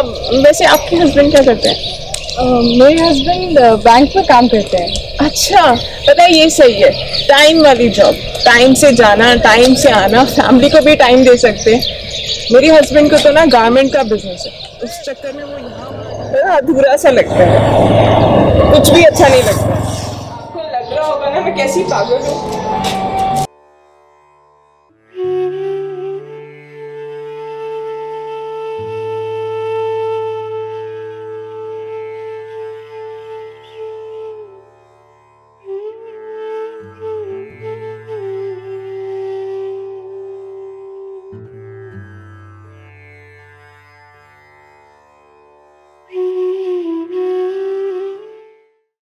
अब वैसे आपके हस्बैंड क्या करते हैं? मेरे हस्बैंड बैंक में काम करते हैं। अच्छा पता है ये सही है। टाइम वाली जॉब टाइम से जाना टाइम से आना फैमिली को भी टाइम दे सकते हैं। मेरे हस्बैंड को तो ना गारमेंट का बिज़नेस है। उस चक्कर में वो यहाँ अधूरा सा लगता है। कुछ भी अच्छा नहीं लगता। लग रहा होगा ना मैं कैसी पागल हूँ।